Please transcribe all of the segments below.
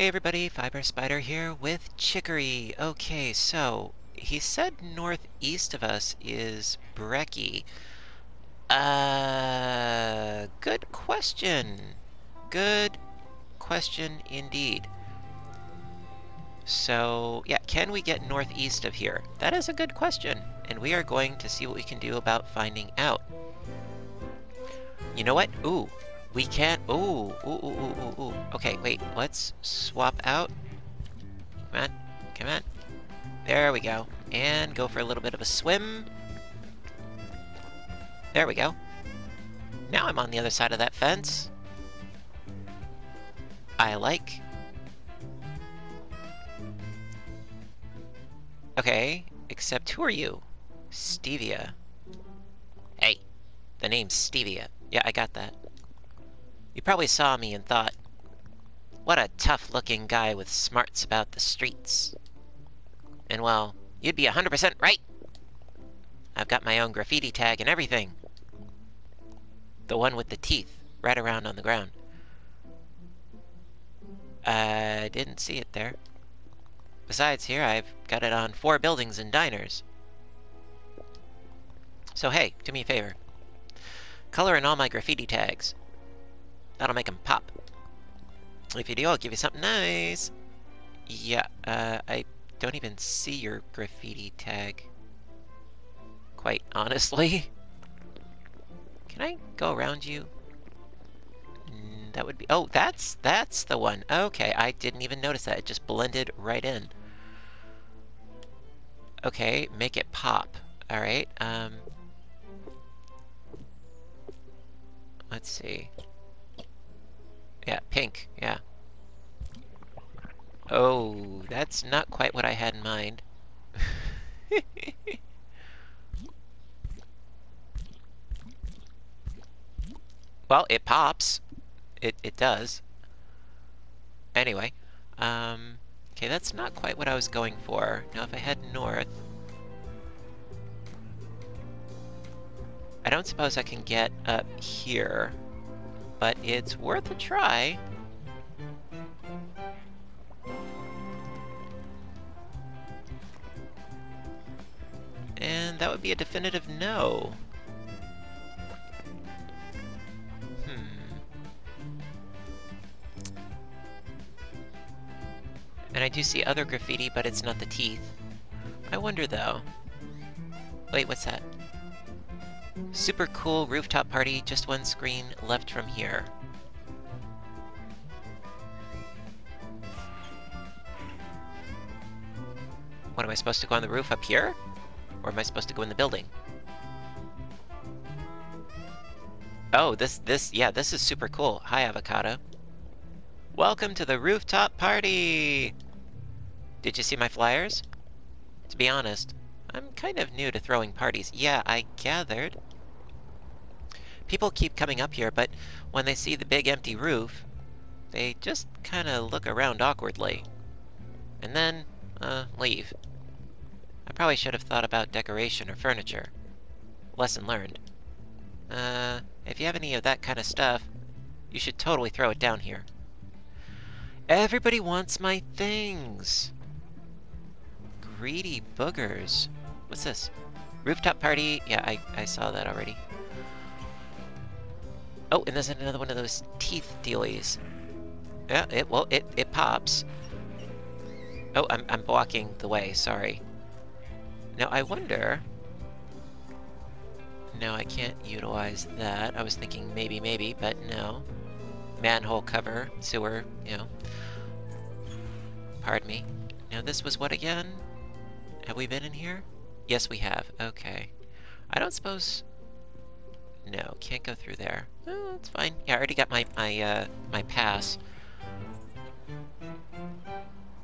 Hey everybody, Fiber Spider here with Chicory. Okay, so he said northeast of us is Brekkie. Uh, good question. Good question indeed. So, yeah, can we get northeast of here? That is a good question, and we are going to see what we can do about finding out. You know what? Ooh, we can't. Ooh, ooh, ooh, ooh, ooh, ooh. Okay, wait. Let's swap out. Come on, come on. There we go. And go for a little bit of a swim. There we go. Now I'm on the other side of that fence. I like. Okay, except who are you? Stevia. Hey, the name's Stevia. Yeah, I got that. You probably saw me and thought, what a tough-looking guy with smarts about the streets. And well, you'd be 100% right! I've got my own graffiti tag and everything. The one with the teeth right around on the ground. Uh, I didn't see it there. Besides, here I've got it on four buildings and diners. So hey, do me a favor. Color in all my graffiti tags. That'll make them pop. If you do, I'll give you something nice. Yeah, uh, I don't even see your graffiti tag. Quite honestly. Can I go around you? Mm, that would be... Oh, that's, that's the one. Okay, I didn't even notice that. It just blended right in. Okay, make it pop. Alright, um... Let's see. Yeah, pink, yeah. Oh, that's not quite what I had in mind. well, it pops. It, it does. Anyway, um, okay, that's not quite what I was going for. Now, if I head north... I don't suppose I can get up here but it's worth a try. And that would be a definitive no. Hmm. And I do see other graffiti, but it's not the teeth. I wonder though. Wait, what's that? Super cool rooftop party, just one screen left from here. What, am I supposed to go on the roof up here? Or am I supposed to go in the building? Oh, this, this, yeah, this is super cool. Hi, Avocado. Welcome to the rooftop party! Did you see my flyers? To be honest, I'm kind of new to throwing parties. Yeah, I gathered. People keep coming up here, but when they see the big empty roof, they just kind of look around awkwardly. And then, uh, leave. I probably should have thought about decoration or furniture. Lesson learned. Uh, if you have any of that kind of stuff, you should totally throw it down here. Everybody wants my things! Greedy boogers. What's this? Rooftop party. Yeah, I, I saw that already. Oh, and there's another one of those teeth dealies. Yeah, it well, it, it pops. Oh, I'm, I'm blocking the way, sorry. Now, I wonder... No, I can't utilize that. I was thinking maybe, maybe, but no. Manhole cover, sewer, you know. Pardon me. Now, this was what again? Have we been in here? Yes, we have. Okay. I don't suppose... No, can't go through there. Oh, that's fine. Yeah, I already got my, my, uh, my pass.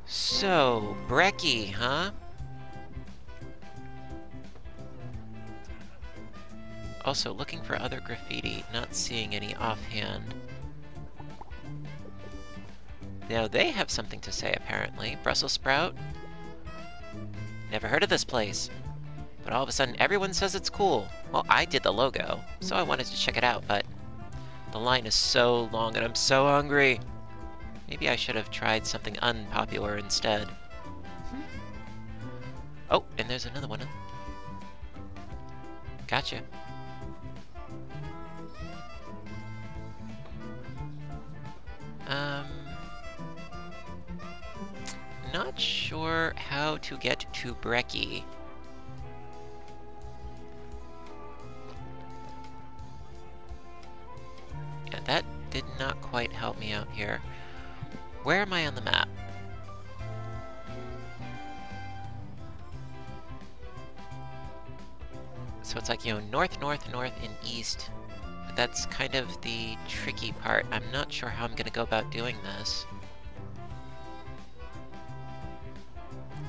So, Brekkie, huh? Also, looking for other graffiti, not seeing any offhand. Now, they have something to say, apparently. Brussels sprout? Never heard of this place. But all of a sudden, everyone says it's cool. Well, I did the logo, so I wanted to check it out, but the line is so long and I'm so hungry. Maybe I should have tried something unpopular instead. Oh, and there's another one. Gotcha. Um... Not sure how to get to Brekkie. Did not quite help me out here. Where am I on the map? So it's like, you know, north, north, north, and east. But that's kind of the tricky part. I'm not sure how I'm gonna go about doing this.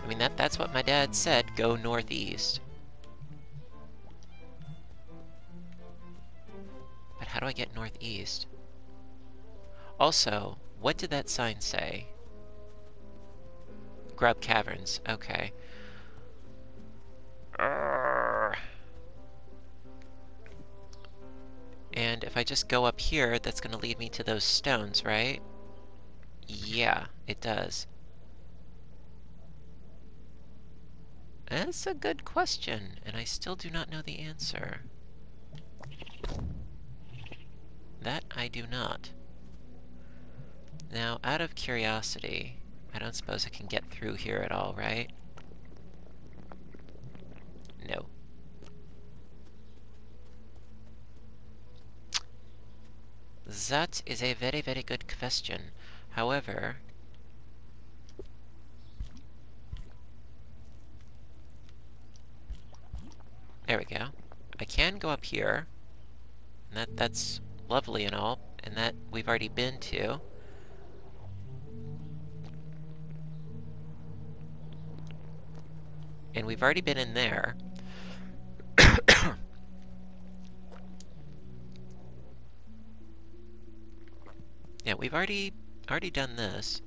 I mean, that that's what my dad said, go northeast. But how do I get northeast? Also, what did that sign say? Grub Caverns, okay. And if I just go up here, that's gonna lead me to those stones, right? Yeah, it does. That's a good question, and I still do not know the answer. That I do not. Now, out of curiosity, I don't suppose I can get through here at all, right? No. That is a very, very good question. However... There we go. I can go up here. And that, that's lovely and all, and that we've already been to. And we've already been in there. yeah, we've already already done this.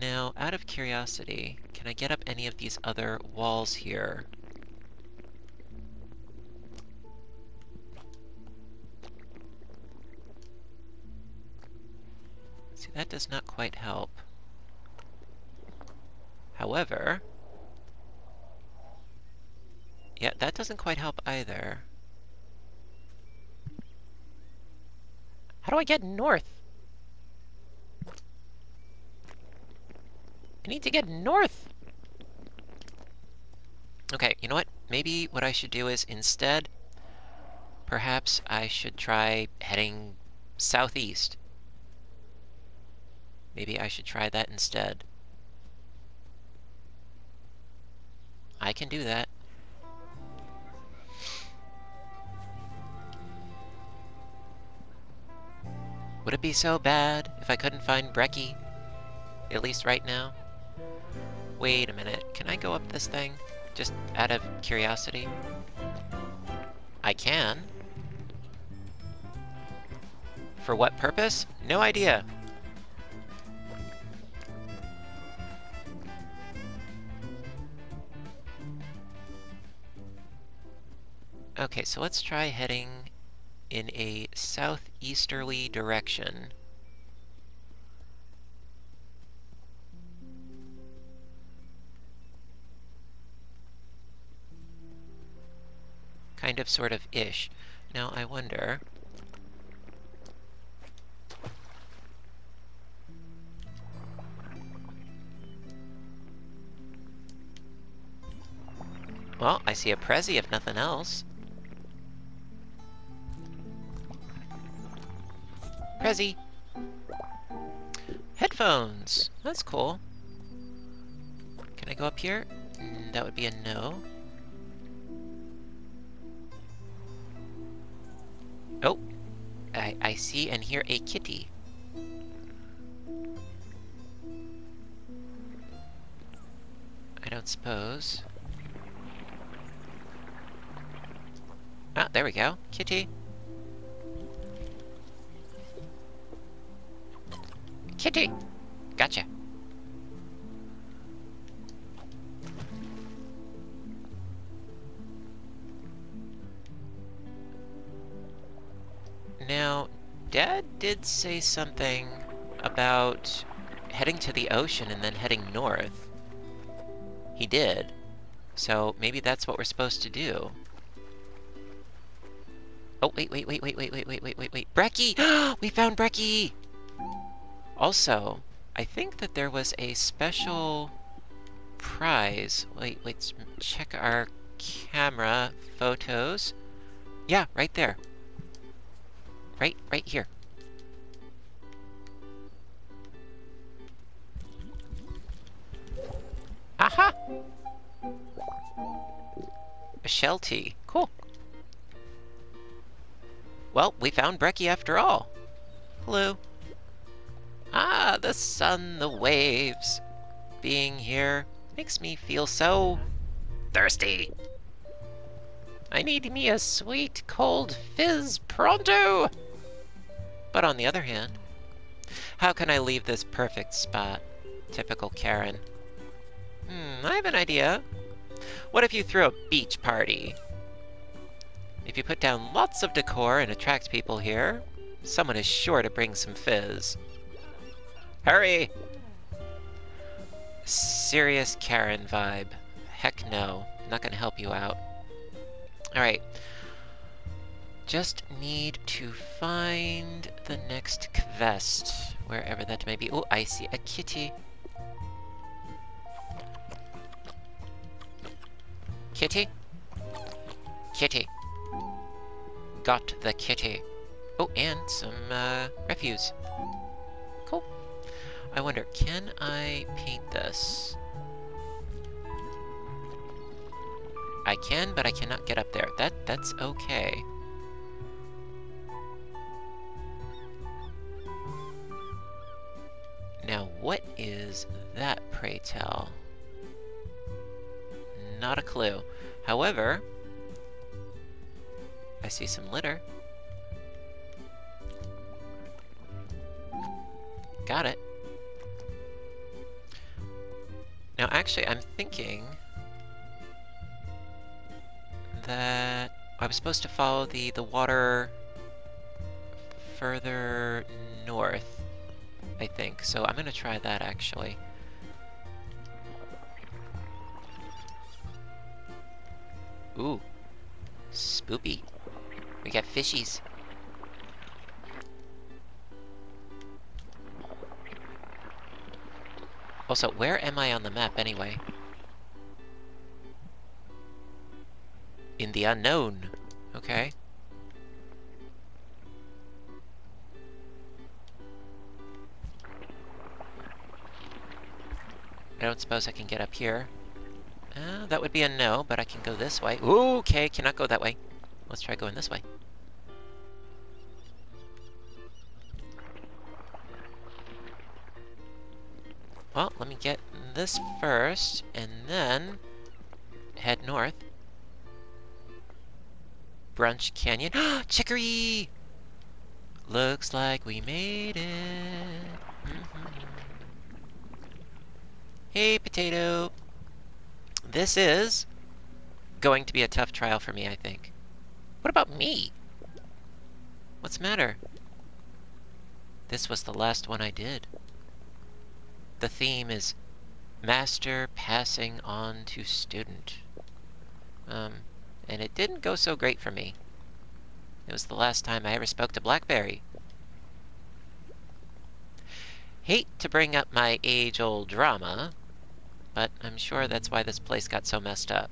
Now, out of curiosity, can I get up any of these other walls here? See, that does not quite help. However, yeah, that doesn't quite help either. How do I get north? I need to get north! Okay, you know what? Maybe what I should do is, instead, perhaps I should try heading southeast. Maybe I should try that instead. I can do that. Would it be so bad if I couldn't find Brekkie? At least right now? Wait a minute, can I go up this thing? Just out of curiosity? I can. For what purpose? No idea. Okay, so let's try heading in a southeasterly direction. Kind of, sort of, ish. Now, I wonder... Well, I see a Prezi if nothing else. Prezi! Headphones! That's cool. Can I go up here? Mm, that would be a no. Oh! I, I see and hear a kitty. I don't suppose. Ah, there we go. Kitty. Kitty! Gotcha. Now, Dad did say something about heading to the ocean and then heading north. He did. So maybe that's what we're supposed to do. Oh, wait, wait, wait, wait, wait, wait, wait, wait, wait, wait. Brekkie! we found Brekkie! Also, I think that there was a special prize. Wait, wait, check our camera photos. Yeah, right there. Right, right here. Aha! A shell Sheltie. Cool. Well, we found Brekkie after all. Hello. The sun, the waves. Being here makes me feel so... thirsty. I need me a sweet, cold fizz pronto! But on the other hand, how can I leave this perfect spot? Typical Karen. Hmm, I have an idea. What if you threw a beach party? If you put down lots of decor and attract people here, someone is sure to bring some fizz. Hurry! Serious Karen vibe. Heck no. not gonna help you out. Alright. Just need to find the next quest, wherever that may be. Oh, I see a kitty. Kitty? Kitty. Got the kitty. Oh, and some, uh, refuse. I wonder, can I paint this? I can, but I cannot get up there. That That's okay. Now, what is that, pray tell? Not a clue. However, I see some litter. Got it. Now, actually, I'm thinking that I was supposed to follow the, the water further north, I think. So I'm gonna try that, actually. Ooh. Spoopy. We got fishies. Also, where am I on the map anyway? In the unknown. Okay. I don't suppose I can get up here. Uh, that would be a no, but I can go this way. Ooh, okay, cannot go that way. Let's try going this way. Get this first, and then head north. Brunch Canyon. Chicory! Looks like we made it. Mm -hmm. Hey, potato. This is going to be a tough trial for me, I think. What about me? What's the matter? This was the last one I did. The theme is Master passing on to student. Um, and it didn't go so great for me. It was the last time I ever spoke to Blackberry. Hate to bring up my age-old drama, but I'm sure that's why this place got so messed up.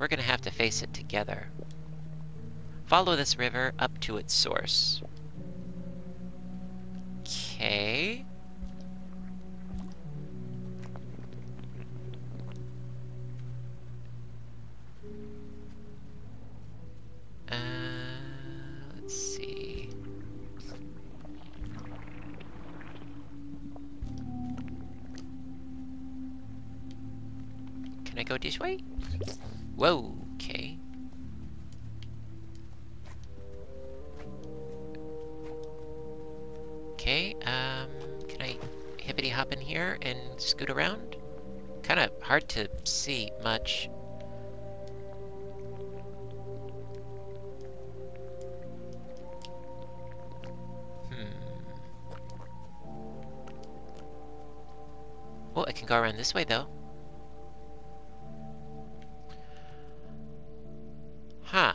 We're gonna have to face it together. Follow this river up to its source. Okay. Uh, let's see. Can I go this way? Whoa. Okay, um, can I hippity hop in here and scoot around? Kind of hard to see much. Hmm. Oh, I can go around this way though. Huh.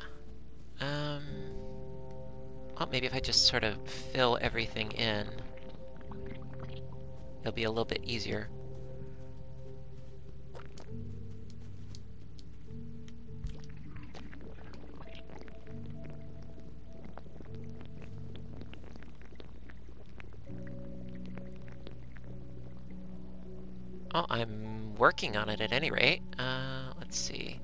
Maybe if I just sort of fill everything in, it'll be a little bit easier. Oh, I'm working on it at any rate. Uh, let's see.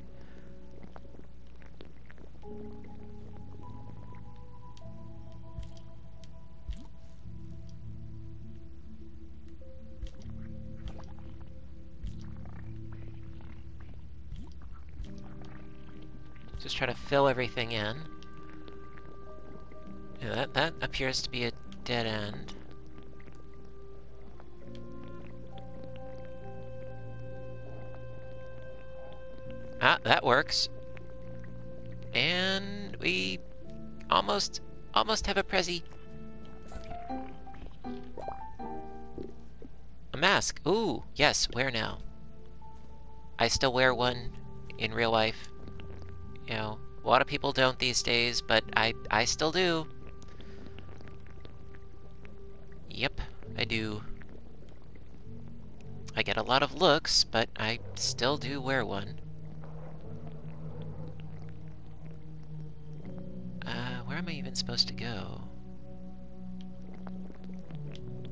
Just try to fill everything in. Yeah, that, that appears to be a dead end. Ah, that works. And we almost, almost have a Prezi. A mask. Ooh, yes, wear now. I still wear one in real life. You know, a lot of people don't these days, but I, I still do. Yep, I do. I get a lot of looks, but I still do wear one. Uh, where am I even supposed to go?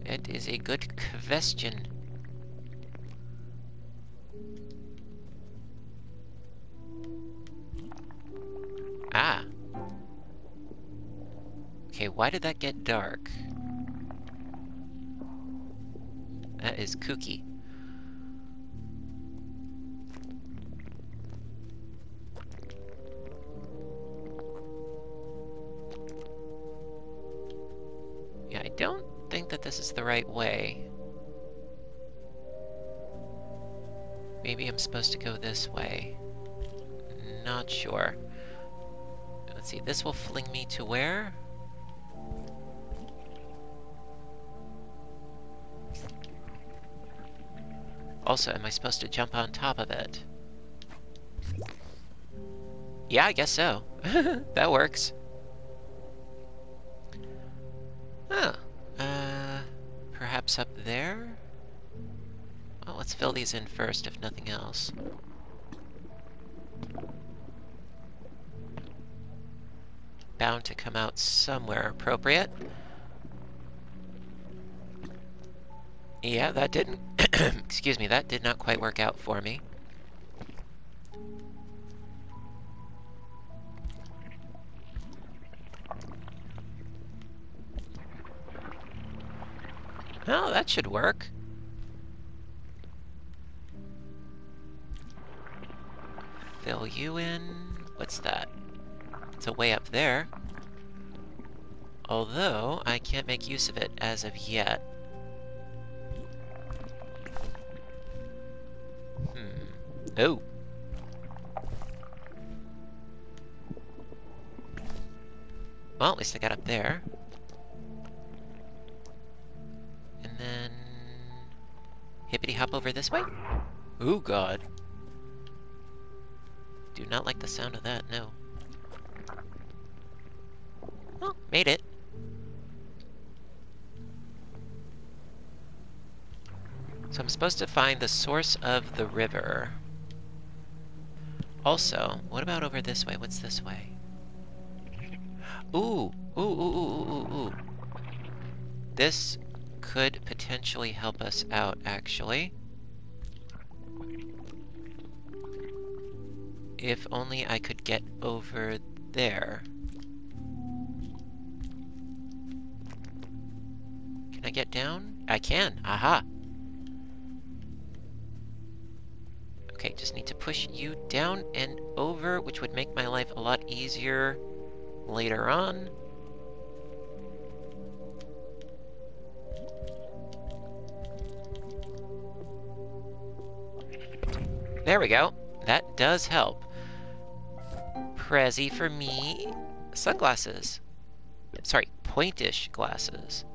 It is a good question. Why did that get dark? That is kooky. Yeah, I don't think that this is the right way. Maybe I'm supposed to go this way. Not sure. Let's see, this will fling me to where? Also, am I supposed to jump on top of it? Yeah, I guess so. that works. Huh. Uh, perhaps up there? Well, let's fill these in first, if nothing else. Bound to come out somewhere appropriate. Yeah, that didn't... excuse me, that did not quite work out for me. Oh, that should work. Fill you in... What's that? It's a way up there. Although, I can't make use of it as of yet. Oh! Well, at least I got up there. And then... Hippity hop over this way? Ooh, God. Do not like the sound of that, no. Oh, made it. So I'm supposed to find the source of the river. Also, what about over this way? What's this way? Ooh! Ooh, ooh, ooh, ooh, ooh, ooh. This could potentially help us out, actually. If only I could get over there. Can I get down? I can! Aha! Okay, just need to push you down and over, which would make my life a lot easier later on. There we go. That does help. Prezi for me. Sunglasses. Sorry, pointish glasses.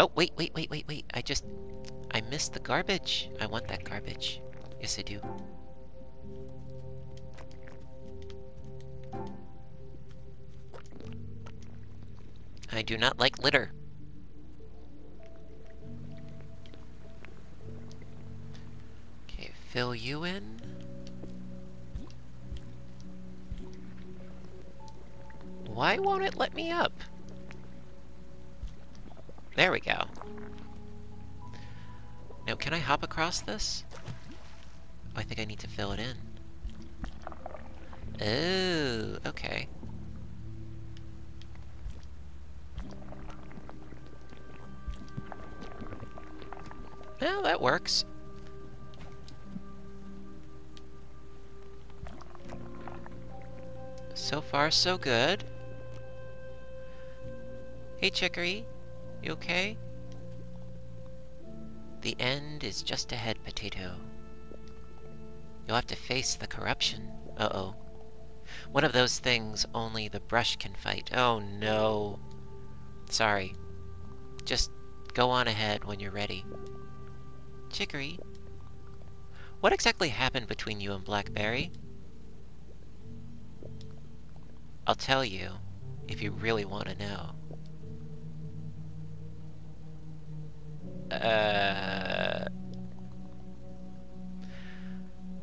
Oh, wait, wait, wait, wait, wait. I just... I missed the garbage. I want that garbage. Yes, I do. I do not like litter. Okay, fill you in. Why won't it let me up? There we go. Now, can I hop across this? Oh, I think I need to fill it in. Oh, okay. Well, that works. So far, so good. Hey, Chicory. You okay? The end is just ahead, Potato. You'll have to face the corruption. Uh-oh. One of those things only the brush can fight. Oh, no. Sorry. Just go on ahead when you're ready. Chicory, what exactly happened between you and Blackberry? I'll tell you, if you really want to know. Uh...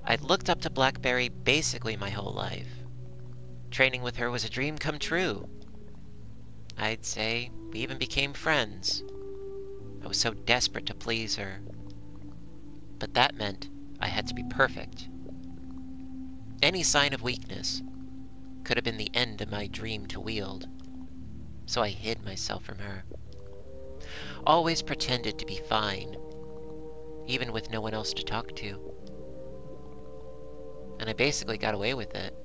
I'd looked up to Blackberry basically my whole life. Training with her was a dream come true. I'd say we even became friends. I was so desperate to please her. But that meant I had to be perfect. Any sign of weakness could have been the end of my dream to wield. So I hid myself from her. Always pretended to be fine, even with no one else to talk to. And I basically got away with it.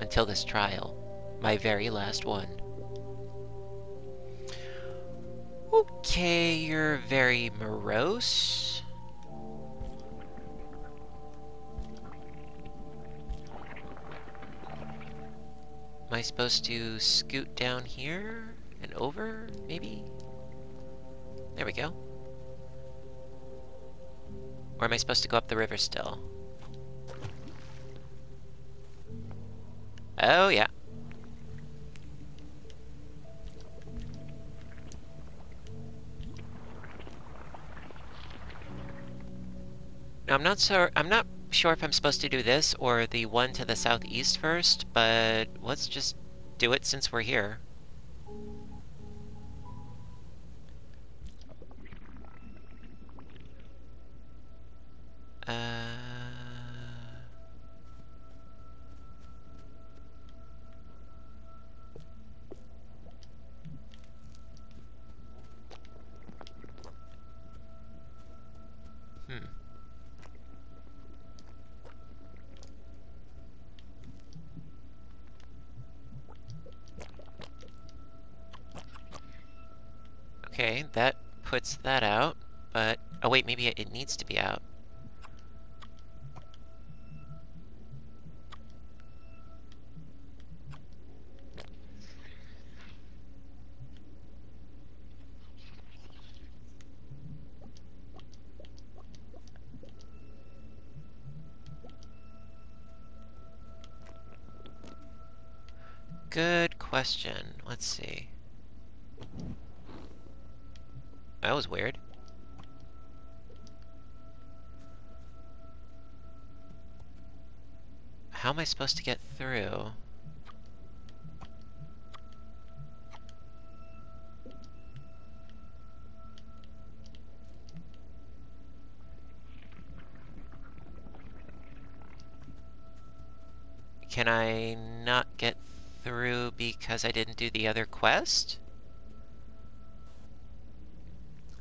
Until this trial. My very last one. Okay, you're very morose. Am I supposed to scoot down here and over, maybe? There we go. Or am I supposed to go up the river still? Oh, yeah. Now, I'm not sure, I'm not sure if I'm supposed to do this or the one to the southeast first, but let's just do it since we're here. Puts that out, but... Oh wait, maybe it, it needs to be out. Good question. Let's see. Was weird. How am I supposed to get through? Can I not get through because I didn't do the other quest?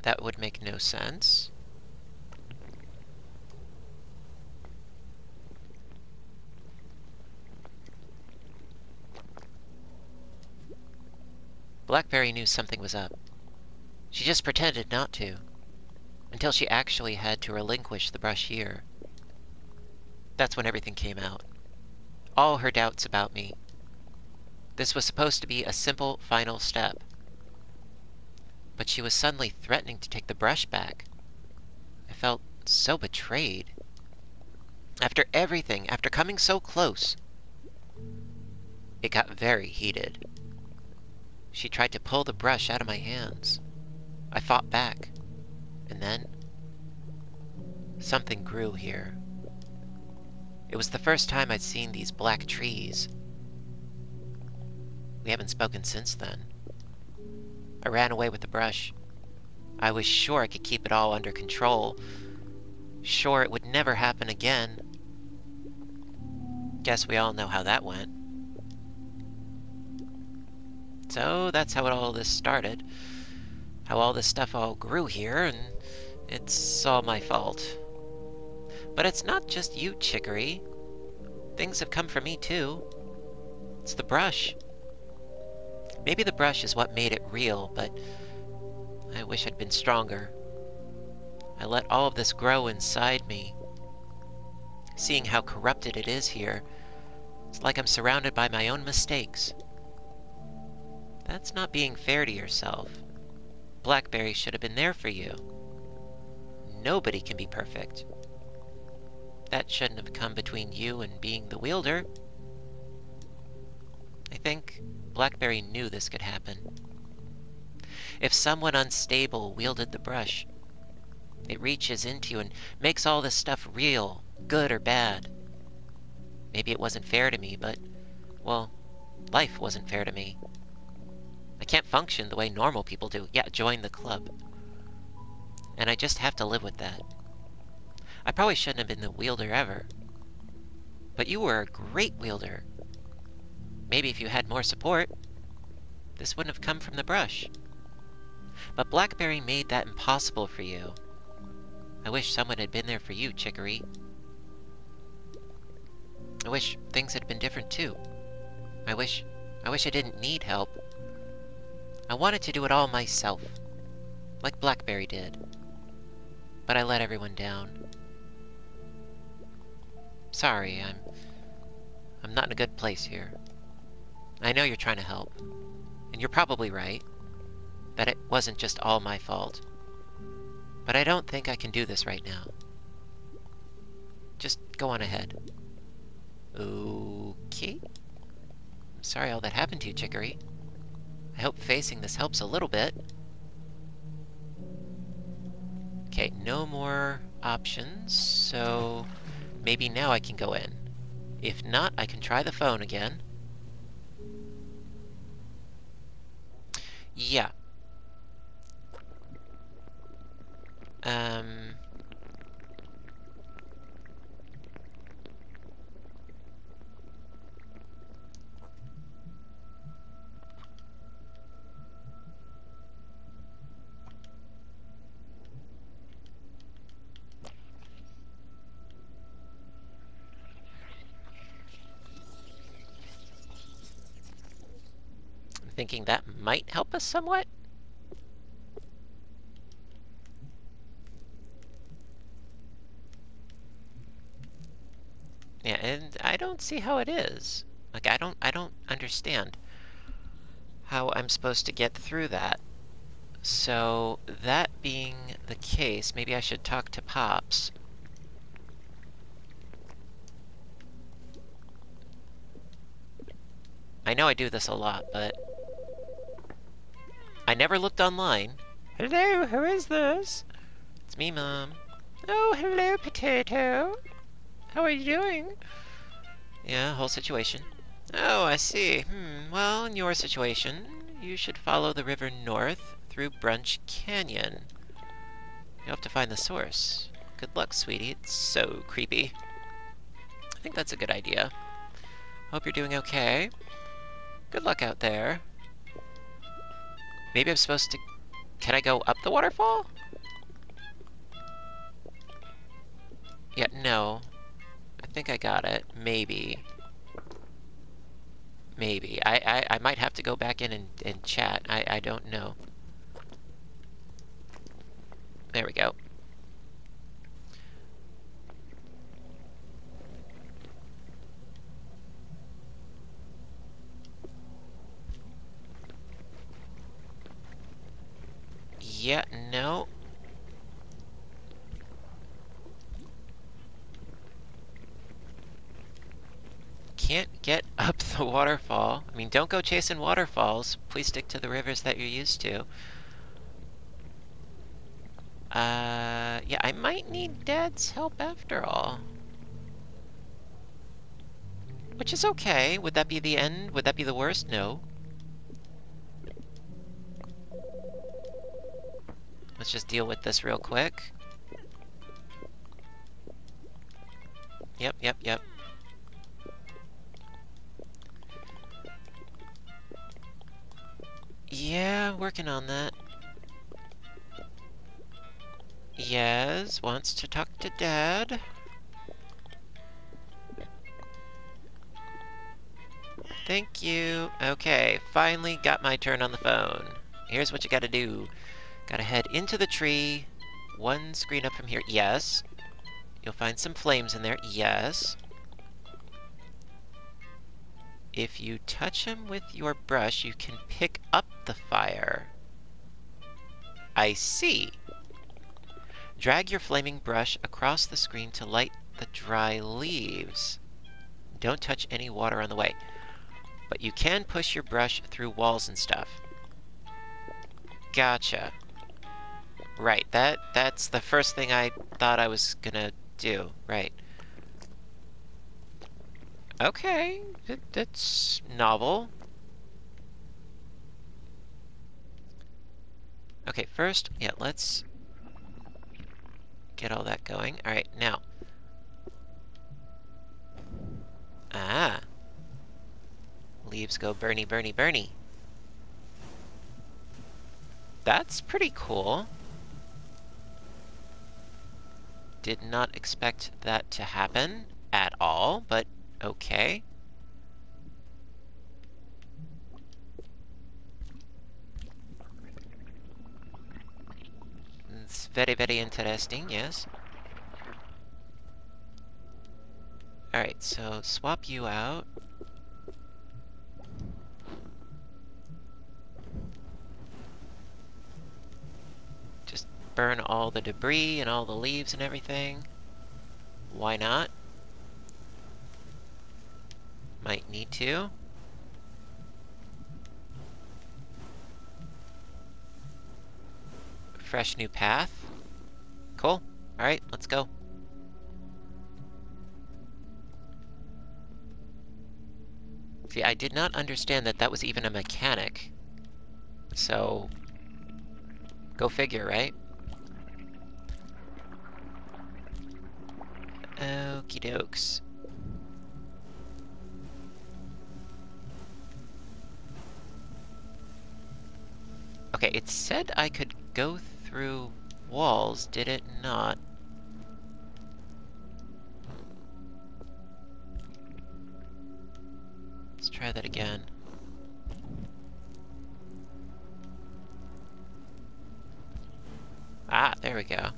That would make no sense. Blackberry knew something was up. She just pretended not to, until she actually had to relinquish the brashier. That's when everything came out. All her doubts about me. This was supposed to be a simple final step. But she was suddenly threatening to take the brush back. I felt so betrayed. After everything, after coming so close, it got very heated. She tried to pull the brush out of my hands. I fought back, and then something grew here. It was the first time I'd seen these black trees. We haven't spoken since then. I ran away with the brush. I was sure I could keep it all under control. Sure it would never happen again. Guess we all know how that went. So that's how it all this started. How all this stuff all grew here, and it's all my fault. But it's not just you, Chicory. Things have come for me too. It's the brush. Maybe the brush is what made it real, but I wish I'd been stronger. I let all of this grow inside me. Seeing how corrupted it is here, it's like I'm surrounded by my own mistakes. That's not being fair to yourself. Blackberry should have been there for you. Nobody can be perfect. That shouldn't have come between you and being the wielder. I think Blackberry knew this could happen. If someone unstable wielded the brush, it reaches into you and makes all this stuff real, good or bad. Maybe it wasn't fair to me, but, well, life wasn't fair to me. I can't function the way normal people do. Yeah, join the club. And I just have to live with that. I probably shouldn't have been the wielder ever. But you were a great wielder. Maybe if you had more support, this wouldn't have come from the brush. But Blackberry made that impossible for you. I wish someone had been there for you, Chicory. I wish things had been different too. I wish... I wish I didn't need help. I wanted to do it all myself, like Blackberry did. But I let everyone down. Sorry, I'm... I'm not in a good place here. I know you're trying to help. And you're probably right. That it wasn't just all my fault. But I don't think I can do this right now. Just go on ahead. Okay. I'm sorry all that happened to you, Chicory. I hope facing this helps a little bit. Okay, no more options, so maybe now I can go in. If not, I can try the phone again. Yeah. Um... thinking that might help us somewhat. Yeah, and I don't see how it is. Like, I don't, I don't understand how I'm supposed to get through that. So, that being the case, maybe I should talk to Pops. I know I do this a lot, but I never looked online. Hello, who is this? It's me, Mom. Oh, hello, Potato. How are you doing? Yeah, whole situation. Oh, I see. Hmm, well, in your situation, you should follow the river north through Brunch Canyon. You'll have to find the source. Good luck, sweetie. It's so creepy. I think that's a good idea. Hope you're doing okay. Good luck out there. Maybe I'm supposed to... Can I go up the waterfall? Yeah, no. I think I got it. Maybe. Maybe. I, I, I might have to go back in and, and chat. I, I don't know. There we go. Yeah, no. Can't get up the waterfall. I mean, don't go chasing waterfalls. Please stick to the rivers that you're used to. Uh, yeah, I might need Dad's help after all. Which is okay. Would that be the end? Would that be the worst? No. Let's just deal with this real quick. Yep, yep, yep. Yeah, working on that. Yes, wants to talk to Dad. Thank you. Okay, finally got my turn on the phone. Here's what you gotta do. Gotta head into the tree. One screen up from here. Yes. You'll find some flames in there. Yes. If you touch them with your brush, you can pick up the fire. I see. Drag your flaming brush across the screen to light the dry leaves. Don't touch any water on the way. But you can push your brush through walls and stuff. Gotcha. Right, that that's the first thing I thought I was gonna do. Right. Okay, it, that's novel. Okay, first, yeah, let's get all that going. Alright, now. Ah. Leaves go Bernie, Bernie, Bernie. That's pretty cool. Did not expect that to happen at all, but okay. It's very, very interesting, yes. Alright, so swap you out. Burn all the debris and all the leaves and everything. Why not? Might need to. Fresh new path. Cool. Alright, let's go. See, I did not understand that that was even a mechanic. So... Go figure, right? Okie dokes. Okay, it said I could go through walls, did it not? Let's try that again. Ah, there we go.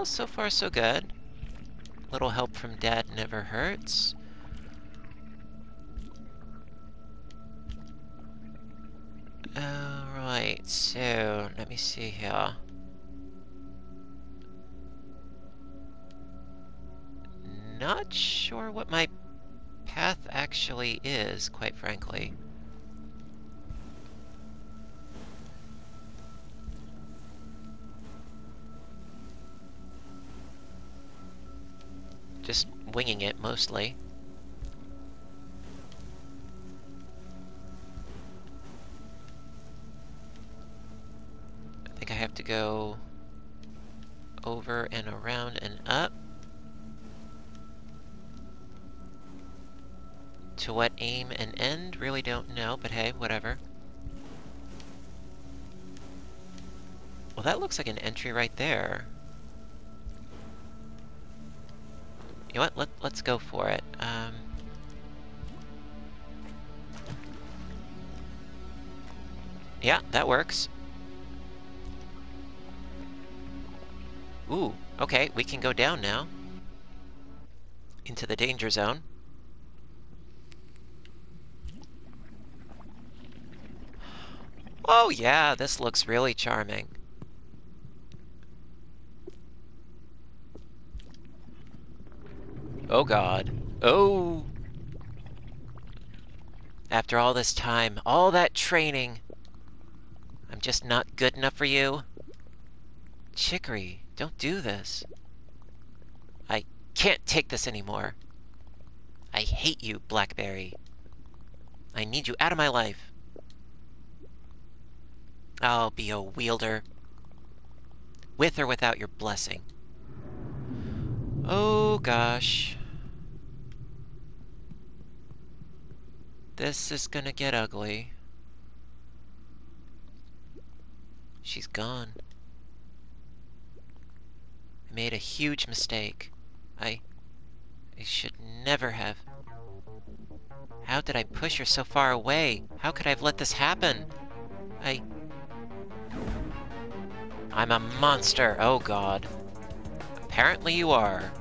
Well, so far so good. Little help from Dad never hurts. Alright, so, let me see here. Not sure what my path actually is, quite frankly. Just winging it, mostly. I think I have to go over and around and up. To what aim and end? Really don't know, but hey, whatever. Well, that looks like an entry right there. You know what? Let, let's go for it. Um, yeah, that works. Ooh, okay, we can go down now. Into the danger zone. Oh yeah, this looks really charming. Oh god. Oh! After all this time, all that training, I'm just not good enough for you? Chicory, don't do this. I can't take this anymore. I hate you, Blackberry. I need you out of my life. I'll be a wielder. With or without your blessing. Oh gosh. This is gonna get ugly. She's gone. I made a huge mistake. I... I should never have. How did I push her so far away? How could I have let this happen? I... I'm a monster, oh god. Apparently you are.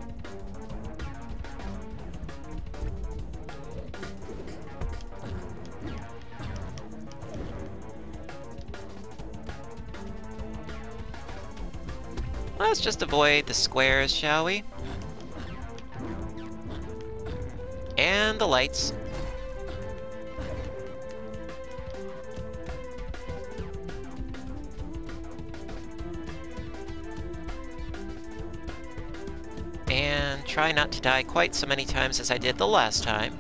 Let's just avoid the squares, shall we? And the lights. And try not to die quite so many times as I did the last time.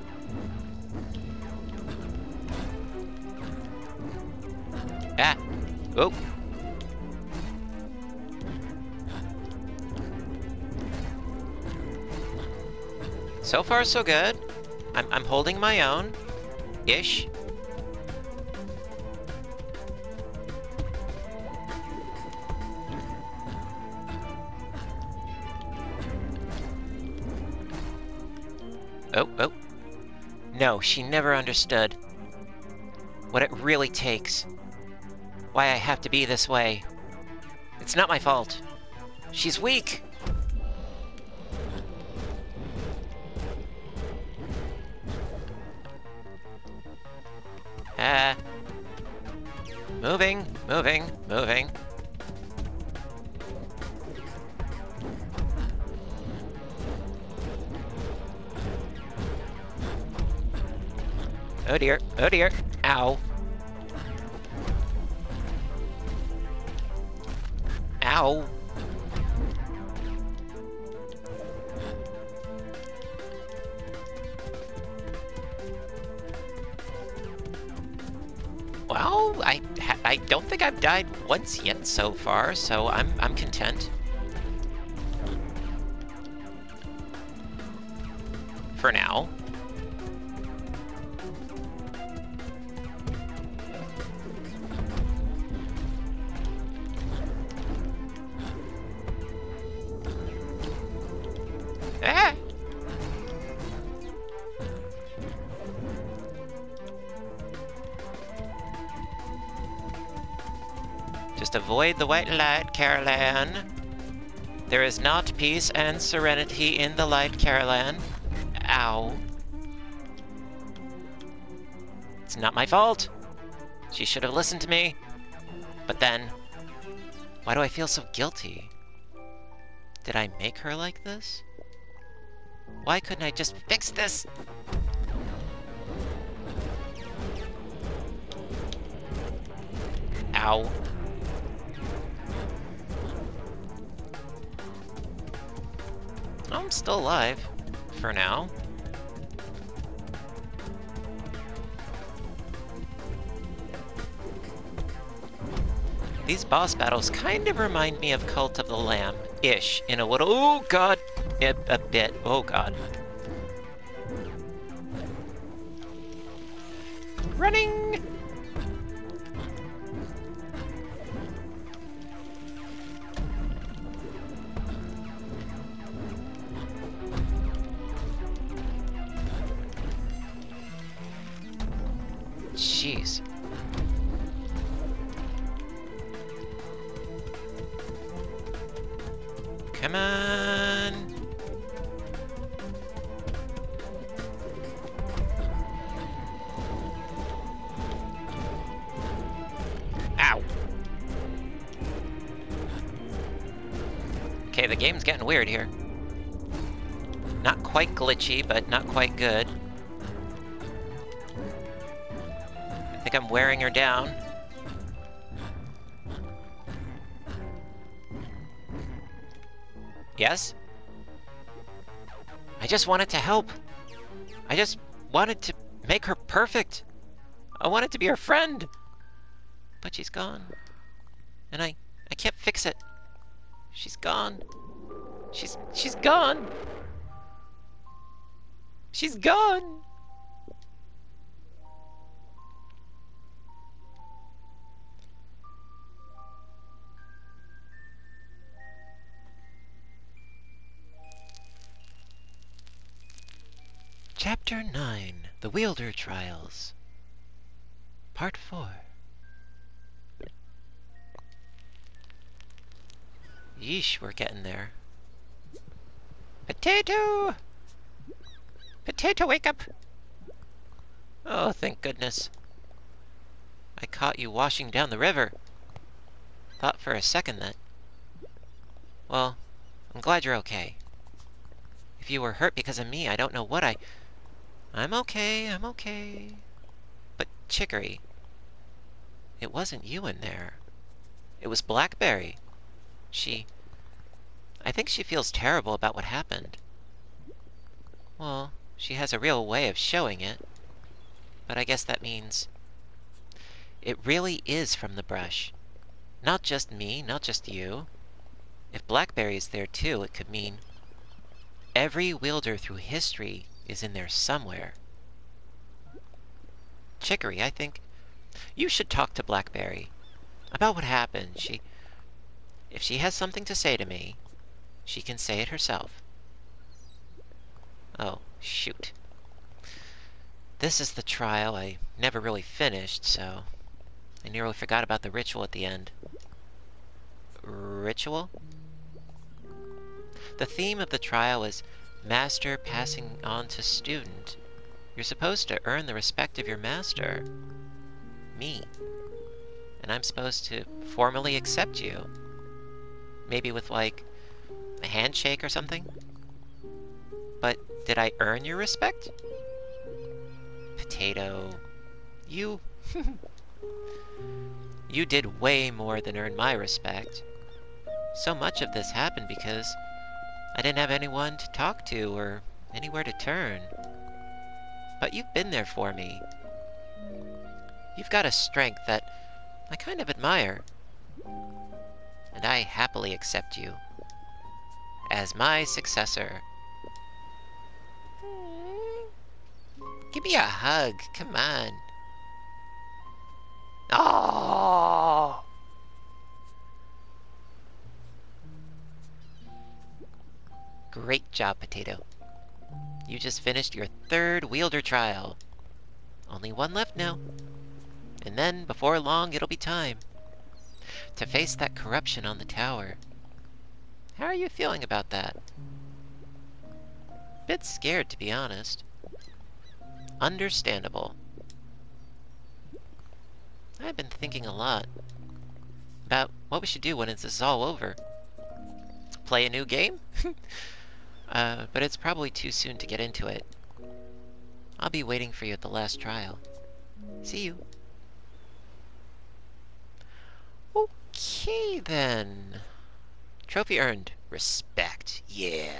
So far, so good. I'm, I'm holding my own. Ish. Oh, oh. No, she never understood. What it really takes. Why I have to be this way. It's not my fault. She's weak! Oh dear. Ow. Ow. Well, I I don't think I've died once yet so far, so I'm I'm content. For now. Avoid the white light, Caroline. There is not peace and serenity in the light, Caroline. Ow. It's not my fault. She should have listened to me. But then, why do I feel so guilty? Did I make her like this? Why couldn't I just fix this? Ow. I'm still alive. For now. These boss battles kind of remind me of Cult of the Lamb-ish, in a little- Oh god! A, a bit. Oh god. The game's getting weird here. Not quite glitchy, but not quite good. I think I'm wearing her down. Yes? I just wanted to help. I just wanted to make her perfect. I wanted to be her friend. But she's gone. And I I can't fix it. She's gone. She's she's gone. She's gone. Chapter 9 The Wielder Trials. Part 4. Yeesh, we're getting there. Potato! Potato, wake up! Oh, thank goodness. I caught you washing down the river. Thought for a second that... Well, I'm glad you're okay. If you were hurt because of me, I don't know what I... I'm okay, I'm okay. But, Chicory, it wasn't you in there. It was Blackberry. She... I think she feels terrible about what happened. Well, she has a real way of showing it. But I guess that means... It really is from the brush. Not just me, not just you. If Blackberry is there too, it could mean... Every wielder through history is in there somewhere. Chicory, I think... You should talk to Blackberry. About what happened. She... If she has something to say to me, she can say it herself. Oh, shoot. This is the trial I never really finished, so... I nearly forgot about the ritual at the end. Ritual? The theme of the trial is Master passing on to student. You're supposed to earn the respect of your master. Me. And I'm supposed to formally accept you. Maybe with, like, a handshake or something? But did I earn your respect? Potato. You... you did way more than earn my respect. So much of this happened because I didn't have anyone to talk to or anywhere to turn. But you've been there for me. You've got a strength that I kind of admire. And I happily accept you as my successor. Give me a hug, come on. Oh! Great job, Potato. You just finished your third wielder trial. Only one left now. And then, before long, it'll be time to face that corruption on the tower. How are you feeling about that? Bit scared, to be honest. Understandable. I've been thinking a lot about what we should do when this is all over. Play a new game? uh, but it's probably too soon to get into it. I'll be waiting for you at the last trial. See you. Okay, then. Trophy earned. Respect. Yeah.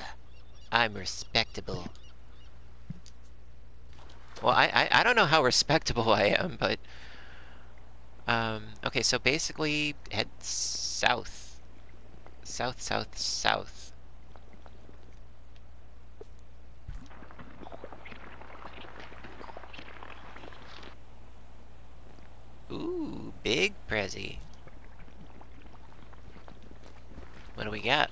I'm respectable. Well, I, I, I don't know how respectable I am, but... Um, okay, so basically, head south. South, south, south. Ooh, big Prezi. What do we got?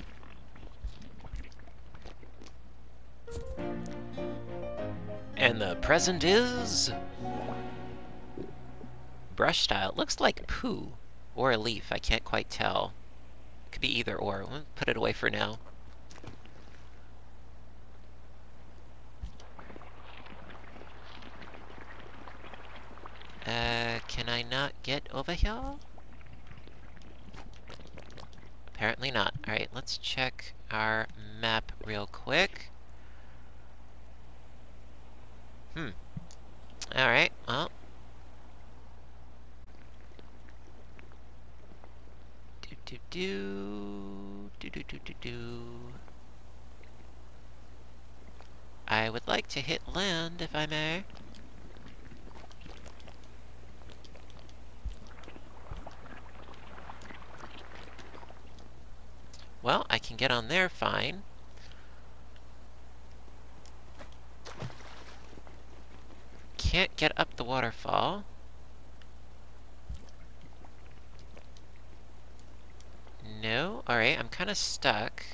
And the present is... Brush style. It looks like poo. Or a leaf. I can't quite tell. Could be either or. We'll put it away for now. Uh, can I not get over here? Apparently not. Alright, let's check our map real quick. Hmm. Alright, well. Do do do. Do do do do do. I would like to hit land, if I may. Well, I can get on there fine. Can't get up the waterfall. No? Alright, I'm kind of stuck.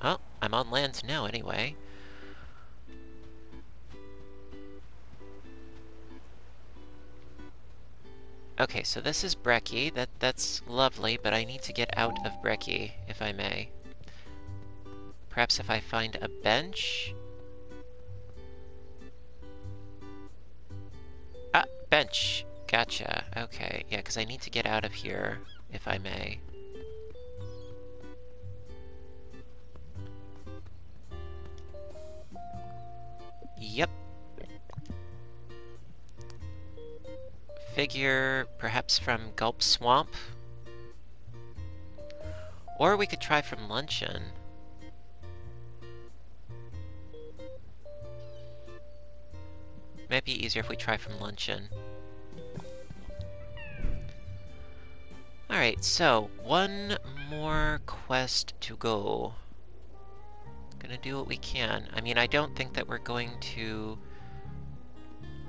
Oh, I'm on land now anyway. Okay, so this is Brekkie. That that's lovely, but I need to get out of Brekkie, if I may. Perhaps if I find a bench? Ah, bench! Gotcha. Okay, yeah, because I need to get out of here, if I may. Yep. Figure perhaps from Gulp Swamp. Or we could try from Luncheon. Might be easier if we try from Luncheon. Alright, so, one more quest to go. Gonna do what we can. I mean, I don't think that we're going to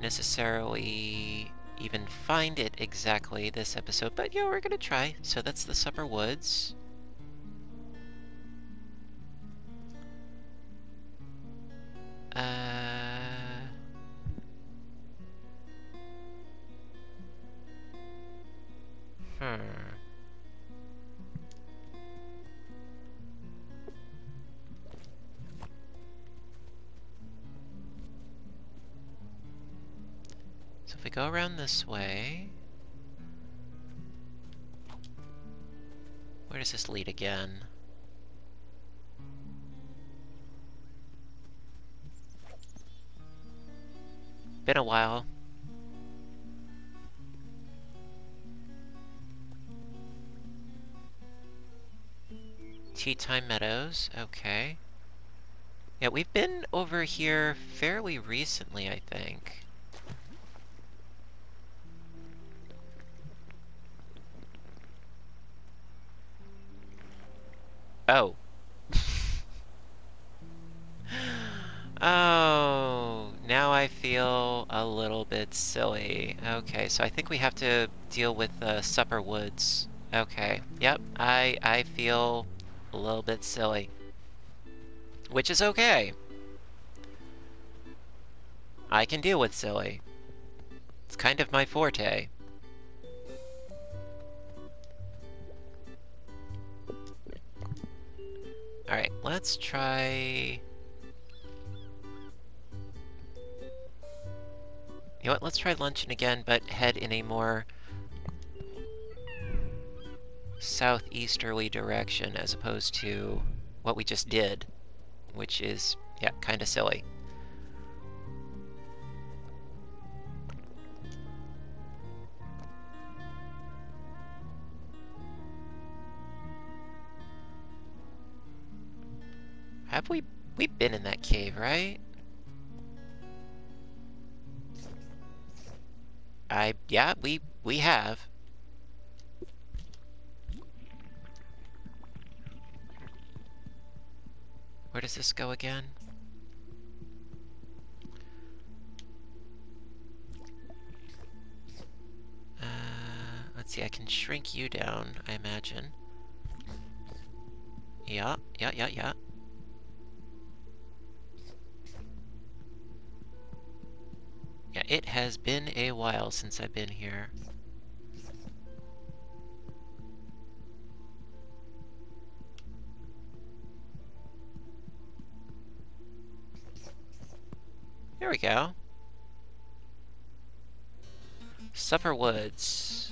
necessarily even find it exactly this episode, but yeah, we're gonna try. So that's the Supper Woods. Uh... Hmm. If we go around this way... Where does this lead again? Been a while. Tea Time Meadows, okay. Yeah, we've been over here fairly recently, I think. Oh. oh, now I feel a little bit silly. Okay, so I think we have to deal with uh, Supper Woods. Okay, yep, I, I feel a little bit silly. Which is okay. I can deal with silly. It's kind of my forte. Alright, let's try... You know what, let's try luncheon again, but head in a more southeasterly direction as opposed to what we just did, which is, yeah, kinda silly. Right? I... Yeah, we... We have. Where does this go again? Uh, let's see, I can shrink you down, I imagine. Yeah, yeah, yeah, yeah. Yeah, it has been a while since I've been here. There we go. Supper Woods.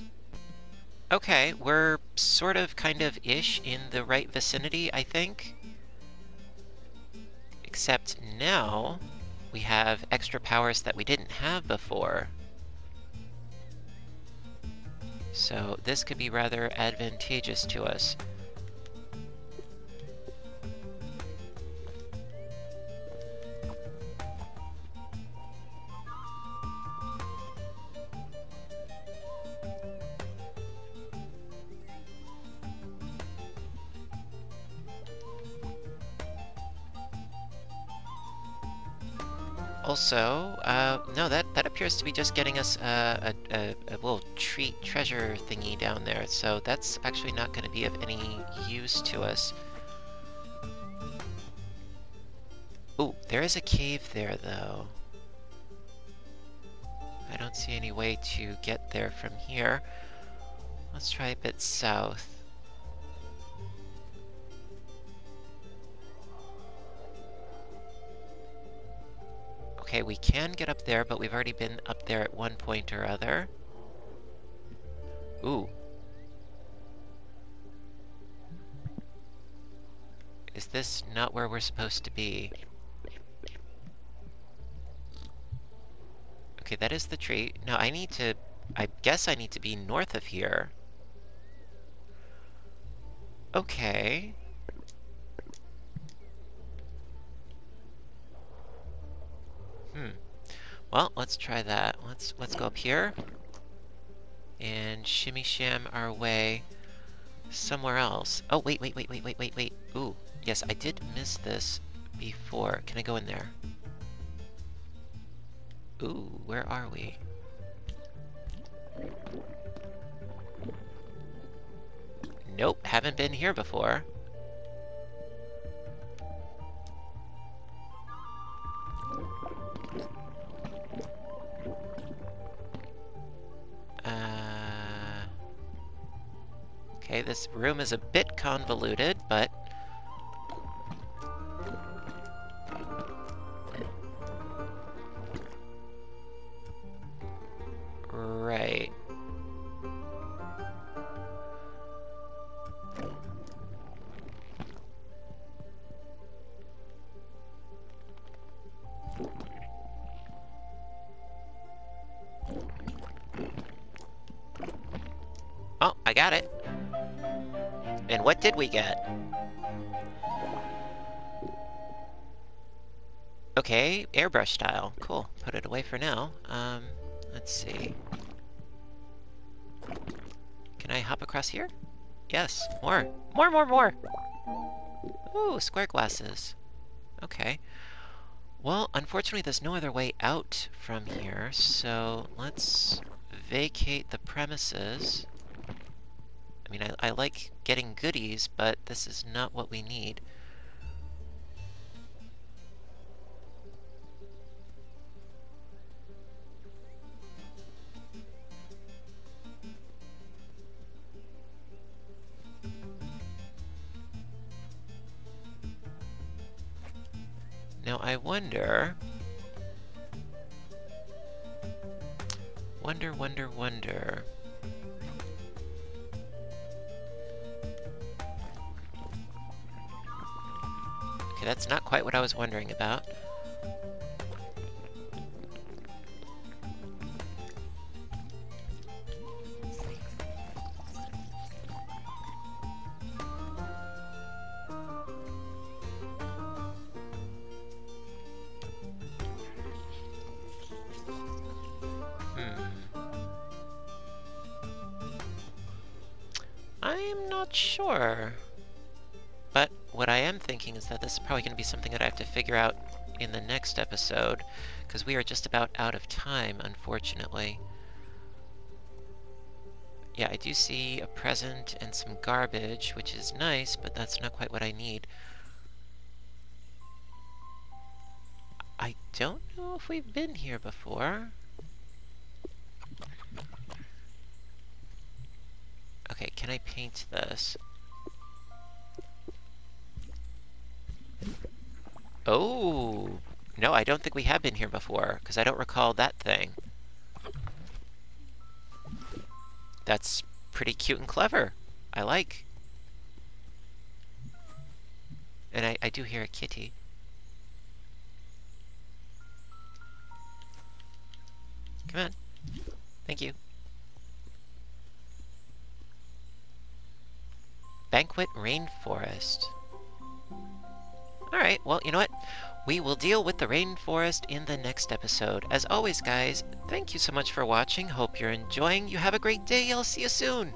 Okay, we're sort of, kind of, ish in the right vicinity, I think. Except now, we have extra powers that we didn't have before. So this could be rather advantageous to us. Also, uh, no, that, that appears to be just getting us uh, a, a, a little treat treasure thingy down there, so that's actually not going to be of any use to us. Ooh, there is a cave there, though. I don't see any way to get there from here. Let's try a bit south. Okay, we can get up there, but we've already been up there at one point or other. Ooh. Is this not where we're supposed to be? Okay, that is the tree. Now I need to... I guess I need to be north of here. Okay. Hmm. Well, let's try that. Let's let's go up here and shimmy sham our way somewhere else. Oh, wait, wait, wait, wait, wait, wait, wait. Ooh, yes, I did miss this before. Can I go in there? Ooh, where are we? Nope, haven't been here before. Okay, this room is a bit convoluted, but... did we get? Okay, airbrush style. Cool. Put it away for now. Um, let's see. Can I hop across here? Yes, more. More, more, more! Ooh, square glasses. Okay. Well, unfortunately there's no other way out from here, so let's vacate the premises. I mean, I, I like getting goodies, but this is not what we need. Now I wonder... Wonder, wonder, wonder... That's not quite what I was wondering about. Probably going to be something that I have to figure out in the next episode, because we are just about out of time, unfortunately. Yeah, I do see a present and some garbage, which is nice, but that's not quite what I need. I don't know if we've been here before. Okay, can I paint this? Oh, No, I don't think we have been here before, because I don't recall that thing. That's pretty cute and clever. I like. And I, I do hear a kitty. Come on. Thank you. Banquet Rainforest. Alright, well, you know what? We will deal with the rainforest in the next episode. As always, guys, thank you so much for watching. Hope you're enjoying. You have a great day. I'll see you soon.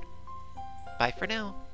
Bye for now.